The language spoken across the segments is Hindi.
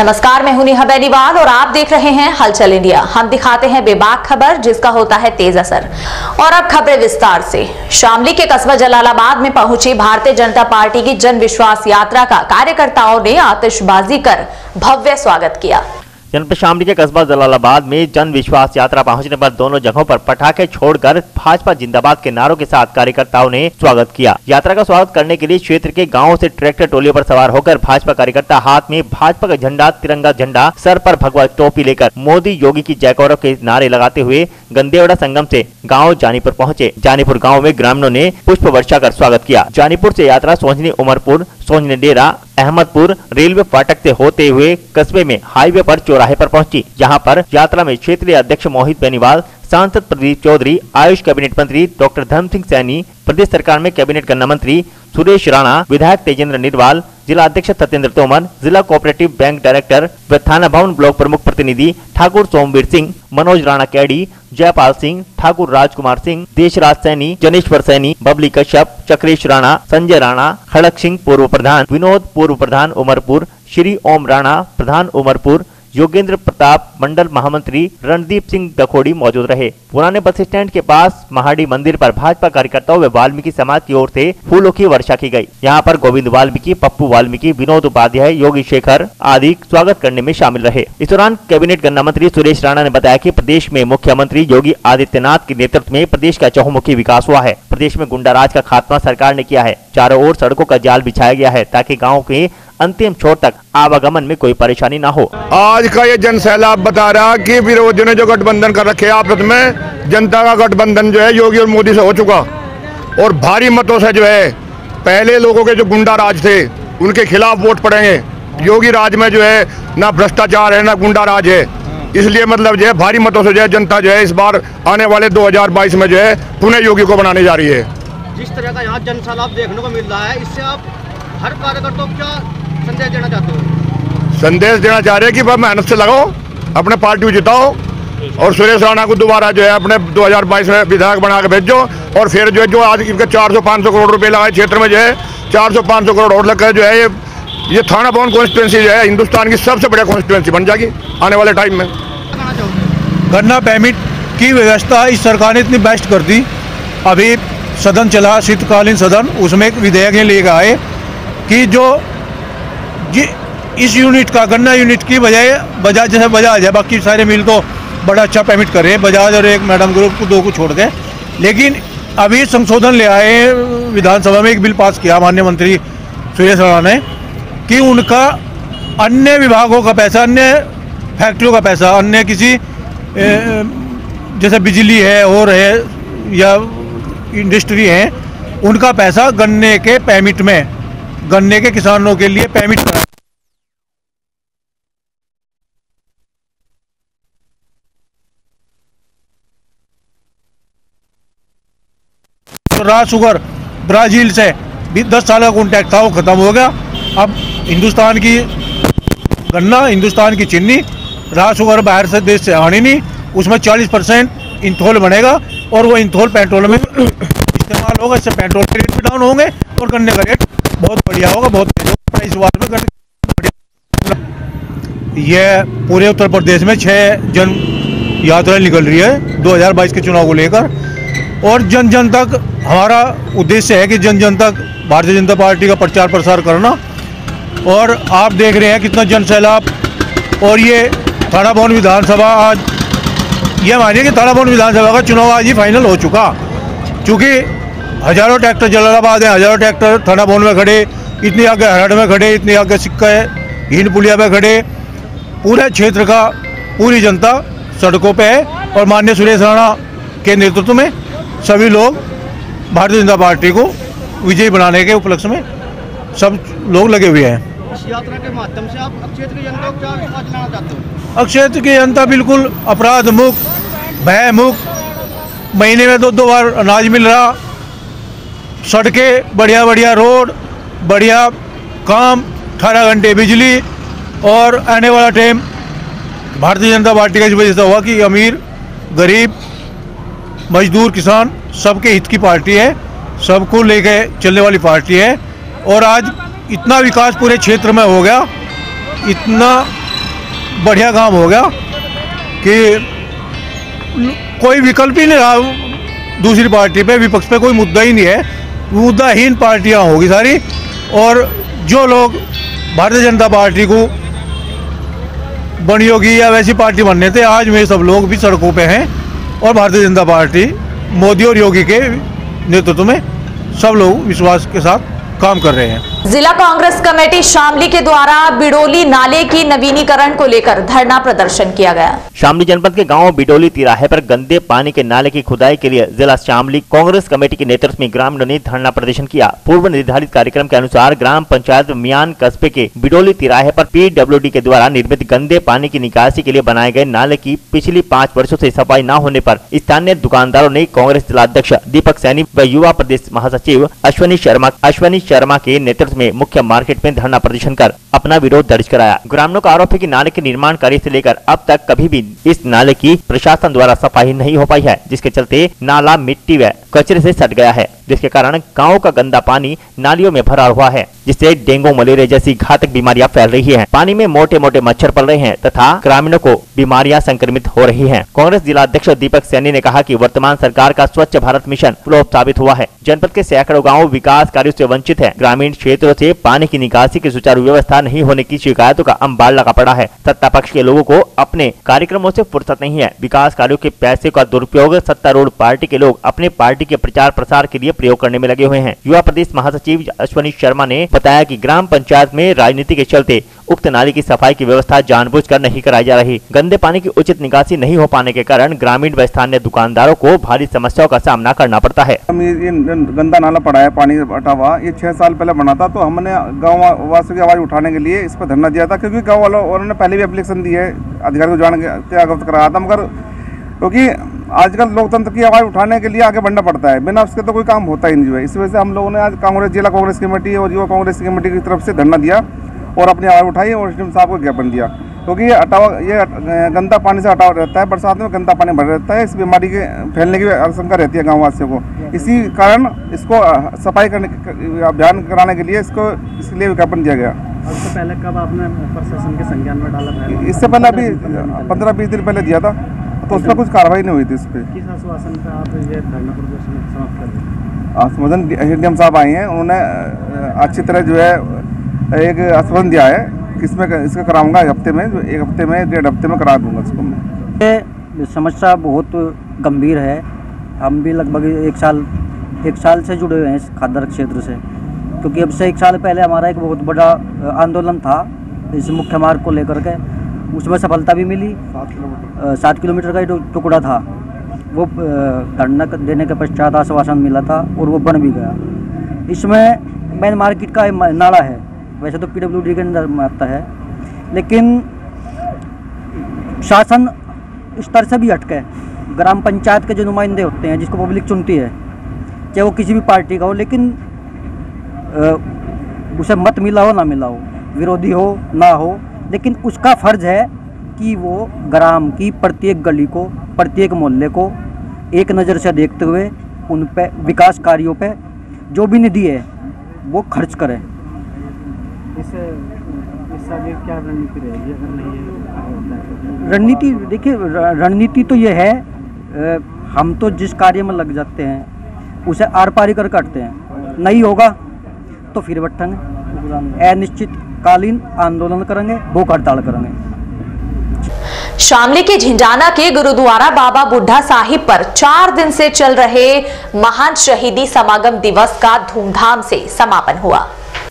नमस्कार, मैं हूँ नेहा बेनीवाल और आप देख रहे हैं हलचल इंडिया। हम दिखाते हैं बेबाक खबर जिसका होता है तेज असर। और अब खबरें विस्तार से। शामली के कस्बा जलालाबाद में पहुँची भारतीय जनता पार्टी की जन विश्वास यात्रा का कार्यकर्ताओं ने आतिशबाजी कर भव्य स्वागत किया। जनपद शामली के कस्बा जलालाबाद में जन विश्वास यात्रा पहुँचने पर दोनों जगहों पर पटाखे छोड़कर भाजपा जिंदाबाद के नारों के साथ कार्यकर्ताओं ने स्वागत किया। यात्रा का स्वागत करने के लिए क्षेत्र के गाँवों से ट्रैक्टर टोलियों पर सवार होकर भाजपा कार्यकर्ता हाथ में भाजपा का झंडा, तिरंगा झंडा, सर पर भगवा टोपी लेकर मोदी योगी की जयकौरव के नारे लगाते हुए गंदेवड़ा संगम से गाँव जानीपुर पहुँचे। जानीपुर गाँव में ग्रामीणों ने पुष्प वर्षा कर स्वागत किया। जानीपुर से यात्रा सोहनी उमरपुर सोहनी डेरा अहमदपुर रेलवे फाटक से होते हुए कस्बे में हाईवे पर चौराहे पर पहुँची, जहाँ पर यात्रा में क्षेत्रीय अध्यक्ष मोहित बेनीवाल सांसद प्रदीप चौधरी, आयुष कैबिनेट मंत्री डॉक्टर धर्म सिंह सैनी, प्रदेश सरकार में कैबिनेट गन्ना मंत्री सुरेश राणा, विधायक तेजेंद्र निर्वाल, जिला अध्यक्ष सत्येंद्र तोमर, जिला कोऑपरेटिव बैंक डायरेक्टर व थाना भवन ब्लॉक प्रमुख प्रतिनिधि ठाकुर सोमवीर सिंह, मनोज राणा कैडी, जयपाल सिंह, ठाकुर राजकुमार सिंह, देशराज सैनी, जनेश्वर सैनी, बबली कश्यप, चक्रेश राणा, संजय राणा खड़क सिंह पूर्व प्रधान, विनोद पूर्व प्रधान उमरपुर, श्री ओम राणा, प्रधान उमरपुर योगेंद्र प्रताप मंडल महामंत्री रणदीप सिंह दखोड़ी मौजूद रहे। पुराने बस स्टैंड के पास महाडी मंदिर पर भाजपा कार्यकर्ताओं व वाल्मीकि समाज की ओर से फूलों की वर्षा की गई। यहाँ पर गोविंद वाल्मीकि, पप्पू वाल्मीकि, विनोद उपाध्याय, योगी शेखर आदि स्वागत करने में शामिल रहे। इस दौरान कैबिनेट गन्ना मंत्री सुरेश राणा ने बताया की प्रदेश में मुख्यमंत्री योगी आदित्यनाथ के नेतृत्व में प्रदेश का चहुमुखी विकास हुआ है। प्रदेश में गुंडाराज का खात्मा सरकार ने किया है। चारों ओर सड़कों का जाल बिछाया गया है ताकि गाँव के अंतिम छोर तक आवागमन में कोई परेशानी ना हो। आज का ये जन सैलाब बता रहा कि विरोधियों ने जो गठबंधन कर रखे आपस में जनता का गठबंधन जो है योगी और मोदी से हो चुका। और भारी मतों से जो है, पहले लोगों के जो गुंडा राज थे, उनके खिलाफ वोट पड़ेंगे। योगी राज में जो है, ना भ्रष्टाचार है, ना गुंडा राज है। इसलिए मतलब जो है, भारी मतों से जो है, जनता जो है, इस बार आने वाले 2022 में जो है, पुनः योगी को बनाने जा रही है। जिस तरह का यहाँ जन सैलाब देखने को मिल रहा है इससे आप हर कार्यकर्ताओं को क्या संदेश देना चाहते हो? संदेश देना चाह रहे हैं कि भाई मेहनत से लगाओ अपने पार्टी को जिताओ और सुरेश राणा को दोबारा जो है अपने 2022 में विधायक बना के भेजो और फिर जो है जो आज इनके 400-500 करोड़ रुपए लगाए क्षेत्र में जो है 400-500 करोड़ और लगकर जो है ये ये थाना भवन कॉन्स्टिट्यूंसी जो है हिंदुस्तान की सबसे बढ़िया कॉन्स्टिट्यूंसी बन जाएगी आने वाले टाइम में। गन्ना परमिट की व्यवस्था इस सरकार ने इतनी बेस्ट कर दी। अभी सदन चला, शीतकालीन सदन, उसमें एक विधेयक ले आए कि जो इस यूनिट का, गन्ना यूनिट की बजाय, बजाज जैसे बजाज है, बाकी सारे मिल तो बड़ा अच्छा पेमेंट कर रहे हैं, बजाज और एक मैडम ग्रुप को दो को छोड़ के। लेकिन अभी संशोधन ले आए विधानसभा में, एक बिल पास किया माननीय मंत्री सुरेश राणा ने, कि उनका अन्य विभागों का पैसा, अन्य फैक्ट्रियों का पैसा, अन्य किसी जैसे बिजली है, और है, या इंडस्ट्री है, उनका पैसा गन्ने के पैमिट में, गन्ने के किसानों के लिए पेमिट तो रा शुगर ब्राज़ील से भी दस साल का कॉन्टैक्ट था, वो ख़त्म हो गया। अब हिंदुस्तान की गन्ना, हिंदुस्तान की चीनी रा शुगर बाहर से देश से आनी नहीं, उसमें 40 परसेंट इंथोल बनेगा। और वो इंथोल पेट्रोल में इस्तेमाल होगा, इससे पेट्रोल के रेट भी डाउन होंगे और गन्ने का रेट बहुत बढ़िया होगा, बहुत प्राइस वार में ये पूरे उत्तर प्रदेश में छः जन यात्राएँ निकल रही है 2022 के चुनाव को लेकर। और जन जन तक हमारा उद्देश्य है कि जन जन तक भारतीय जनता पार्टी का प्रचार प्रसार करना। और आप देख रहे हैं कितना जन सैलाब और ये थाना भवन विधानसभा आज ये मानिए कि भवन विधानसभा का चुनाव आज ही फाइनल हो चुका। चूँकि हज़ारों ट्रैक्टर जलालाबाद है, हज़ारों ट्रैक्टर थाना भवन में खड़े, इतनी आगे हरड़ में खड़े, इतनी आगे सिक्का है हिंद पुलिया में खड़े। पूरे क्षेत्र का, पूरी जनता सड़कों पे है और माननीय सुरेश राणा के नेतृत्व में सभी लोग भारतीय जनता पार्टी को विजयी बनाने के उपलक्ष्य में सब लोग लगे हुए हैं। इस यात्रा के माध्यम से क्षेत्र की जनता की जनता बिल्कुल अपराध मुक्त भय मुक्त महीने में दो दो बार अनाज मिल रहा। सड़कें बढ़िया बढ़िया रोड, बढ़िया काम, अठारह घंटे बिजली और आने वाला टाइम भारतीय जनता पार्टी का इस वजह से हुआ कि अमीर, गरीब, मजदूर, किसान सबके हित की पार्टी है, सबको लेके चलने वाली पार्टी है। और आज इतना विकास पूरे क्षेत्र में हो गया, इतना बढ़िया काम हो गया कि कोई विकल्प ही नहीं रहा दूसरी पार्टी पे, विपक्ष पे कोई मुद्दा ही नहीं है। मुद्दाहीन पार्टियाँ होगी सारी और जो लोग भारतीय जनता पार्टी को बड़ी होगी या वैसी पार्टी बनने थे, आज में सब लोग भी सड़कों पे हैं और भारतीय जनता पार्टी, मोदी और योगी के नेतृत्व में सब लोग विश्वास के साथ काम कर रहे हैं। जिला कांग्रेस कमेटी शामली के द्वारा बिडोली नाले की नवीनीकरण को लेकर धरना प्रदर्शन किया गया। शामली जनपद के गाँव बिडोली तिराहे पर गंदे पानी के नाले की खुदाई के लिए जिला शामली कांग्रेस कमेटी के नेतृत्व में ग्रामीणों ने धरना प्रदर्शन किया। पूर्व निर्धारित कार्यक्रम के अनुसार ग्राम पंचायत मियान कस्बे के बिडोली तिराहे पर पीडब्ल्यूडी के द्वारा निर्मित गंदे पानी की निकासी के लिए बनाए गए नाले की पिछली पाँच वर्षो ऐसी सफ़ाई न होने आरोप स्थानीय दुकानदारों ने कांग्रेस जिलाध्यक्ष दीपक सैनी व युवा प्रदेश महासचिव अश्वनी शर्मा अश्वनी शर्मा के नेतृत्व में मुख्य मार्केट में धरना प्रदर्शन कर अपना विरोध दर्ज कराया। ग्रामीणों का आरोप है कि नाले के निर्माण कार्य से लेकर अब तक कभी भी इस नाले की प्रशासन द्वारा सफ़ाई नहीं हो पाई है, जिसके चलते नाला मिट्टी व कचरे से सट गया है, जिसके कारण गाँव का गंदा पानी नालियों में भरा हुआ है। जिससे डेंगू, मलेरिया जैसी घातक बीमारियाँ फैल रही है। पानी में मोटे मोटे मच्छर पल रहे हैं तथा ग्रामीणों को बीमारियाँ संक्रमित हो रही हैं। कांग्रेस जिला अध्यक्ष दीपक सैनी ने कहा कि वर्तमान सरकार का स्वच्छ भारत मिशन फ्लॉप साबित हुआ है। जनपद के सैकड़ों गाँव विकास कार्यो ऐसी वंचित है। ग्रामीण क्षेत्रों ऐसी पानी की निकासी की सुचारू व्यवस्था नहीं होने की शिकायतों का अंबार लगा पड़ा है। सत्ता पक्ष के लोगों को अपने कार्यक्रमों से फुर्सत नहीं है। विकास कार्यों के पैसे का दुरुपयोग सत्तारूढ़ पार्टी के लोग अपने पार्टी के प्रचार प्रसार के लिए प्रयोग करने में लगे हुए हैं। युवा प्रदेश महासचिव अश्वनी शर्मा ने बताया कि ग्राम पंचायत में राजनीति के चलते उक्त नाली की सफ़ाई की व्यवस्था जानबूझकर नहीं कराई जा रही। गंदे पानी की उचित निकासी नहीं हो पाने के कारण ग्रामीण व स्थानीय दुकानदारों को भारी समस्याओं का सामना करना पड़ता है। ये गंदा नाला पड़ा है, पानी हटा हुआ, ये छह साल पहले बना था तो हमने गाँव वासियों की आवाज़ उठाने के लिए इस पर धरना दिया था, क्योंकि गाँव वालों ने पहले भी एप्लीकेशन दी है, अधिकारी को जान अवगत कराया था, मगर क्योंकि आजकल लोकतंत्र की आवाज़ उठाने के लिए आगे बढ़ना पड़ता है। बिना उसके तो कोई काम होता ही नहीं जो है। इस वजह से हम लोगों ने आज कांग्रेस जिला कांग्रेस कमेटी और युवा कांग्रेस कमेटी की तरफ़ से धरना दिया और अपनी आवाज़ उठाई और एसडीएम साहब को ज्ञापन दिया। क्योंकि ये हटावा ये गंदा पानी से हटावा रहता है बरसात में गंदा पानी भर रहता है इस बीमारी के फैलने की आशंका रहती है गाँव वासियों को। इसी कारण इसको सफ़ाई करने अभियान कराने के लिए इसको इसके लिए विज्ञापन दिया गया। उससे पहले कब आपने प्रशासन के संज्ञान में डाला इससे पहले अभी पंद्रह बीस दिन पहले दिया था। तो उस पर कुछ कार्रवाई नहीं हुई थी इस पर किस आश्वासन पे आप ये धरना प्रदर्शन समाप्त कर रहे आश्वासन डी साहब आए हैं उन्होंने अच्छी तरह जो है एक आश्वासन दिया है किसमें इसका कराऊँगा एक हफ़्ते में जो एक हफ़्ते में डेढ़ हफ़्ते में करा दूँगा इसको मैं। ये समस्या बहुत गंभीर है। हम भी लगभग एक साल एक साल से जुड़े हुए हैं इस खादर क्षेत्र से। क्योंकि अब से एक साल पहले हमारा एक बहुत बड़ा आंदोलन था इस मुख्य मार्ग को लेकर के। उसमें सफलता भी मिली। सात किलोमीटर। का ही टुकड़ा था वो धरना देने के पश्चात आश्वासन मिला था और वो बन भी गया। इसमें मेन मार्केट का नाला है। वैसे तो पीडब्ल्यूडी के अंदर आता है। लेकिन शासन स्तर से भी हटके ग्राम पंचायत के जो नुमाइंदे होते हैं जिसको पब्लिक चुनती है चाहे वो किसी भी पार्टी का हो लेकिन उसे मत मिला हो ना मिला हो विरोधी हो ना हो लेकिन उसका फ़र्ज़ है कि वो ग्राम की प्रत्येक गली को प्रत्येक मोहल्ले को एक नज़र से देखते हुए उन पे विकास कार्यों पे जो भी निधि है वो खर्च करें। क्या रणनीति रहेगी? अगर नहीं रणनीति देखिए रणनीति तो ये है हम तो जिस कार्य में लग जाते हैं उसे आर पारी कर काटते हैं। नहीं होगा तो फिर बैठेंगे अनिश्चित कालीन आंदोलन करेंगे, भूख हड़ताल करेंगे। शामली के झिंडाना के गुरुद्वारा बाबा बुढ़ा साहिब पर चार दिन से चल रहे महान शहीदी समागम दिवस का धूमधाम से समापन हुआ।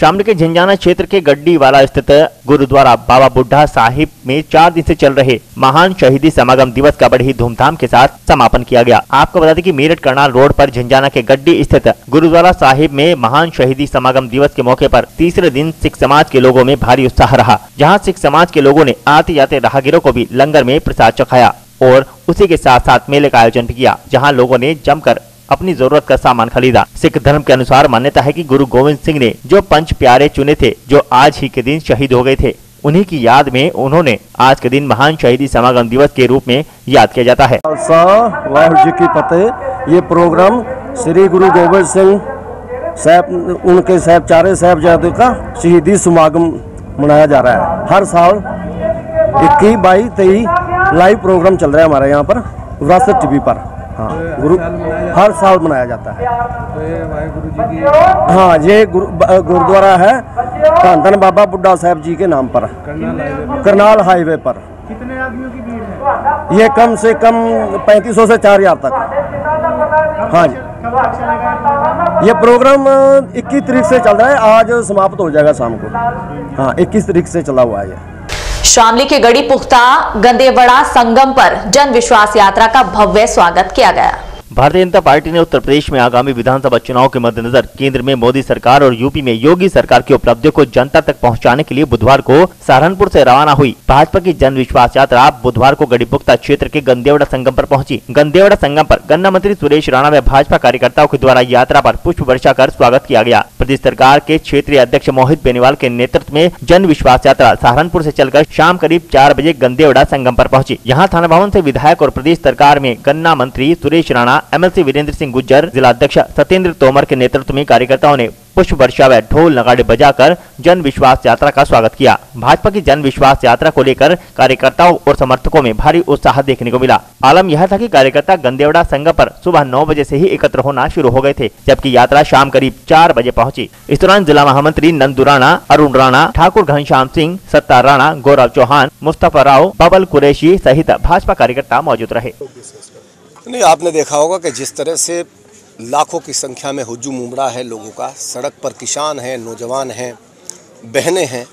शामली के झंझाना क्षेत्र के गड्डी वाला स्थित गुरुद्वारा बाबा बुढ़ा साहिब में चार दिन से चल रहे महान शहीदी समागम दिवस का बड़ी धूमधाम के साथ समापन किया गया। आपको बता दें कि मेरठ करनाल रोड पर झंझाना के गड्डी स्थित गुरुद्वारा साहिब में महान शहीदी समागम दिवस के मौके पर तीसरे दिन सिख समाज के लोगों में भारी उत्साह रहा, जहाँ सिख समाज के लोगों ने आते जाते राहगीरों को भी लंगर में प्रसाद चखाया और उसी के साथ साथ मेले का आयोजन भी किया, जहाँ लोगों ने जमकर अपनी ज़रूरत का सामान खरीदा। सिख धर्म के अनुसार मान्यता है कि गुरु गोविंद सिंह ने जो पंच प्यारे चुने थे, जो आज ही के दिन शहीद हो गए थे, उन्हीं की याद में उन्होंने आज के दिन महान शहीदी समागम दिवस के रूप में याद किया जाता है। जी की फतेह। ये प्रोग्राम श्री गुरु गोविंद सिंह साहब, उनके साहब चारे साहबजादे का शहीदी समागम मनाया जा रहा है। हर साल इक्कीस बाईस तेईस लाइव प्रोग्राम चल रहा है हमारे यहाँ पर, विरासत टीवी पर। हाँ गुरु हर साल मनाया जाता है। ये हाँ ये गुरुद्वारा है धन धन बाबा बुड्ढा साहब जी के नाम पर। करनाल हाईवे पर। ये कम से कम पैंतीस सौ से चार हज़ार तक। हाँ जी। ये प्रोग्राम? ये प्रोग्राम इक्कीस तारीख से चल रहा है। आज समाप्त हो जाएगा शाम को। हाँ इक्कीस तारीख से चला हुआ है शामली के गढ़ी पुख्ता गंदेवड़ा संगम पर जन विश्वास यात्रा का भव्य स्वागत किया गया। भारतीय जनता पार्टी ने उत्तर प्रदेश में आगामी विधानसभा चुनाव के मद्देनजर केंद्र में मोदी सरकार और यूपी में योगी सरकार की उपलब्धियों को जनता तक पहुँचाने के लिए बुधवार को सहारनपुर से रवाना हुई। भाजपा की जन विश्वास यात्रा बुधवार को गढ़ीपुख्ता क्षेत्र के गंदेवड़ा संगम पर पहुँची। गंदेवड़ा संगम पर गन्ना मंत्री सुरेश राणा में भाजपा कार्यकर्ताओं के द्वारा यात्रा पर पुष्प वर्षा कर स्वागत किया गया। प्रदेश सरकार के क्षेत्रीय अध्यक्ष मोहित बेनीवाल के नेतृत्व में जन विश्वास यात्रा सहारनपुर से चलकर शाम करीब चार बजे गंदेवड़ा संगम पर पहुँची। यहाँ थाना भवन से विधायक और प्रदेश सरकार में गन्ना मंत्री सुरेश राणा एमएलसी वीरेंद्र सिंह गुज्जर, जिला अध्यक्ष सत्येंद्र तोमर के नेतृत्व में कार्यकर्ताओं ने पुष्प वर्षा व ढोल नगाड़े बजाकर जन विश्वास यात्रा का स्वागत किया। भाजपा की जन विश्वास यात्रा को लेकर कार्यकर्ताओं और समर्थकों में भारी उत्साह देखने को मिला। आलम यह था कि कार्यकर्ता गंदेवड़ा संगम पर सुबह नौ बजे से ही एकत्र होना शुरू हो गए थे, जबकि यात्रा शाम करीब चार बजे पहुँची। इस दौरान जिला महामंत्री नंदू राणा, अरुण राणा, ठाकुर घनश्याम सिंह, सत्ता राणा, गौरव चौहान, मुस्तफ़ा राव, बबल कुरैशी सहित भाजपा कार्यकर्ता मौजूद रहे। नहीं, आपने देखा होगा कि जिस तरह से लाखों की संख्या में हुजूम उमड़ा है लोगों का, सड़क पर किसान हैं, नौजवान हैं, बहनें हैं,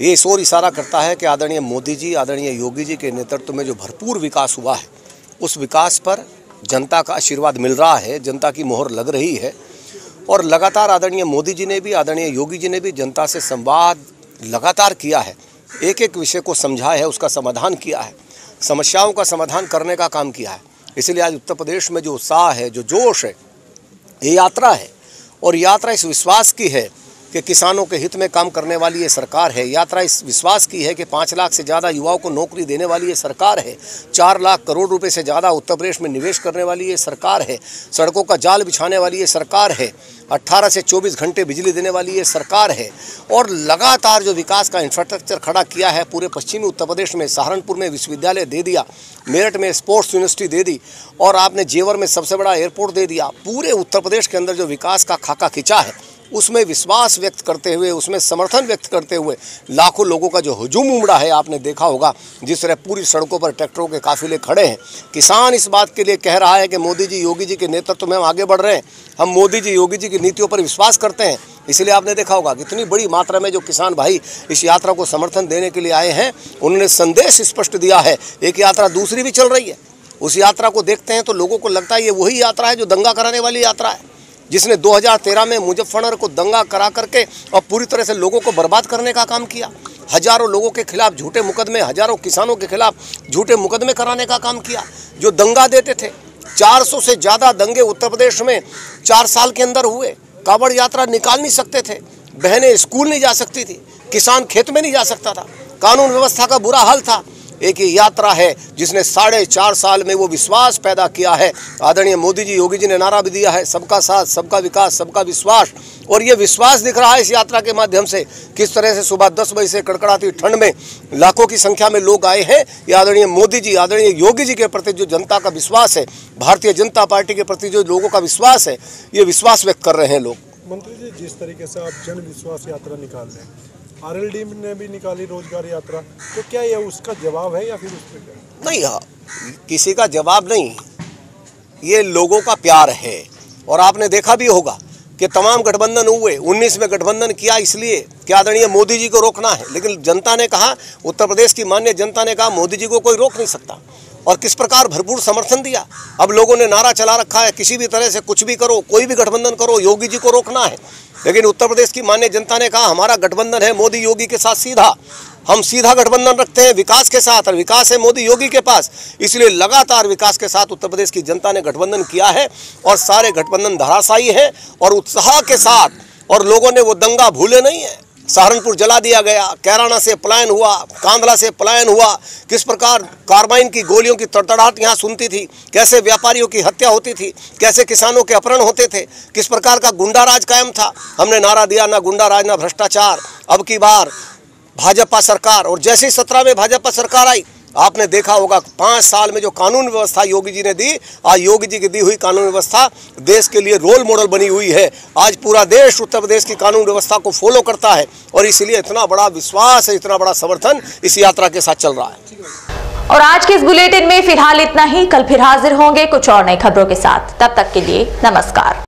ये ओर इशारा करता है कि आदरणीय मोदी जी, आदरणीय योगी जी के नेतृत्व में जो भरपूर विकास हुआ है, उस विकास पर जनता का आशीर्वाद मिल रहा है, जनता की मोहर लग रही है, और लगातार आदरणीय मोदी जी ने भी, आदरणीय योगी जी ने भी जनता से संवाद लगातार किया है एक एक विषय को समझा है, उसका समाधान किया है, समस्याओं का समाधान करने का काम किया है। इसलिए आज उत्तर प्रदेश में जो उत्साह है, जो जोश है, ये यात्रा है। और यात्रा इस विश्वास की है कि किसानों के हित में काम करने वाली ये सरकार है। यात्रा इस विश्वास की है कि पाँच लाख से ज़्यादा युवाओं को नौकरी देने वाली ये सरकार है। चार लाख करोड़ रुपए से ज़्यादा उत्तर प्रदेश में निवेश करने वाली ये सरकार है। सड़कों का जाल बिछाने वाली ये सरकार है। 18 से 24 घंटे बिजली देने वाली ये सरकार है और लगातार जो विकास का इंफ्रास्ट्रक्चर खड़ा किया है, पूरे पश्चिमी उत्तर प्रदेश में, सहारनपुर में विश्वविद्यालय दे दिया, मेरठ में स्पोर्ट्स यूनिवर्सिटी दे दी, और आपने जेवर में सबसे बड़ा एयरपोर्ट दे दिया, पूरे उत्तर प्रदेश के अंदर जो विकास का खाका खिंचा है। उसमें विश्वास व्यक्त करते हुए, उसमें समर्थन व्यक्त करते हुए लाखों लोगों का जो हजूम उमड़ा है, आपने देखा होगा, जिस तरह पूरी सड़कों पर ट्रैक्टरों के काफिले खड़े हैं। किसान इस बात के लिए कह रहा है कि मोदी जी, योगी जी के नेतृत्व में हम आगे बढ़ रहे हैं। हम मोदी जी, योगी जी की नीतियों पर विश्वास करते हैं। इसलिए आपने देखा होगा, कितनी बड़ी मात्रा में जो किसान भाई इस यात्रा को समर्थन देने के लिए आए हैं, उन्होंने संदेश स्पष्ट दिया है, एक यात्रा दूसरी भी चल रही है। उस यात्रा को देखते हैं तो लोगों को लगता है ये वही यात्रा है जो दंगा कराने वाली यात्रा है। जिसने 2013 में मुजफ्फरनगर को दंगा करा करके और पूरी तरह से लोगों को बर्बाद करने का काम किया, हज़ारों लोगों के खिलाफ झूठे मुकदमे, हज़ारों किसानों के खिलाफ झूठे मुकदमे कराने का काम किया, जो दंगा देते थे। 400 से ज़्यादा दंगे उत्तर प्रदेश में चार साल के अंदर हुए। कावड़ यात्रा निकाल नहीं सकते थे। बहनें स्कूल नहीं जा सकती थी। किसान खेत में नहीं जा सकता था। कानून व्यवस्था का बुरा हाल था। एक ये यात्रा है, जिसने साढ़े चार साल में वो विश्वास पैदा किया है। आदरणीय मोदी जी योगी जी ने नारा भी दिया है, सबका साथ, सबका विकास, सबका विश्वास। और ये विश्वास दिख रहा है इस यात्रा के माध्यम से, किस तरह से सुबह दस बजे से कड़कड़ाती ठंड में लाखों की संख्या में लोग आए हैं। ये आदरणीय मोदी जी आदरणीय योगी जी के प्रति जो जनता का विश्वास है, भारतीय जनता पार्टी के प्रति जो लोगों का विश्वास है, ये विश्वास व्यक्त कर रहे हैं लोग। मंत्री जी, जिस तरीके से आप जन विश्वास यात्रा निकाल रहे हैं आरएलडी ने भी निकाली रोज़गार यात्रा। तो क्या ये उसका जवाब है या फिर उस पर नहीं हाँ किसी का जवाब नहीं। ये लोगों का प्यार है। और आपने देखा भी होगा कि तमाम गठबंधन हुए 19 में गठबंधन किया इसलिए कि आदरणीय मोदी जी को रोकना है। लेकिन जनता ने कहा, उत्तर प्रदेश की मान्य जनता ने कहा, मोदी जी को कोई रोक नहीं सकता। और किस प्रकार भरपूर समर्थन दिया। अब लोगों ने नारा चला रखा है, किसी भी तरह से कुछ भी करो, कोई भी गठबंधन करो, योगी जी को रोकना है। लेकिन उत्तर प्रदेश की मान्य जनता ने कहा, हमारा गठबंधन है मोदी योगी के साथ सीधा। हम सीधा गठबंधन रखते हैं विकास के साथ और विकास है मोदी योगी के पास। इसलिए लगातार विकास के साथ उत्तर प्रदेश की जनता ने गठबंधन किया है और सारे गठबंधन धराशायी है और उत्साह के साथ और लोगों ने वो दंगा भूले नहीं है। सहारनपुर जला दिया गया। कैराना से पलायन हुआ कांधला से पलायन हुआ। किस प्रकार कार्बाइन की गोलियों की तड़तड़ाहट यहाँ सुनती थी? कैसे व्यापारियों की हत्या होती थी? कैसे किसानों के अपहरण होते थे? किस प्रकार का गुंडा राज कायम था? हमने नारा दिया, ना गुंडा राज, ना भ्रष्टाचार। अब की बार भाजपा सरकार, और जैसे ही सत्रह में भाजपा सरकार आई आपने देखा होगा, पाँच साल में जो कानून व्यवस्था योगी जी ने दी, आज योगी जी की दी हुई कानून व्यवस्था देश के लिए रोल मॉडल बनी हुई है। आज पूरा देश उत्तर प्रदेश की कानून व्यवस्था को फॉलो करता है और इसीलिए इतना बड़ा विश्वास है, इतना बड़ा समर्थन इस यात्रा के साथ चल रहा है। और आज के इस बुलेटिन में फ़िलहाल इतना ही। कल फिर हाजिर होंगे कुछ और नई खबरों के साथ। तब तक के लिए नमस्कार।